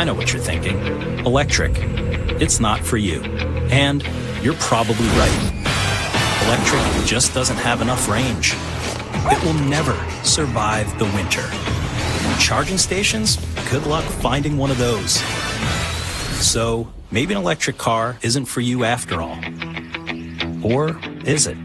I know what you're thinking. Electric. It's not for you. And you're probably right. Electric just doesn't have enough range. It will never survive the winter. Charging stations? Good luck finding one of those. So maybe an electric car isn't for you after all. Or is it?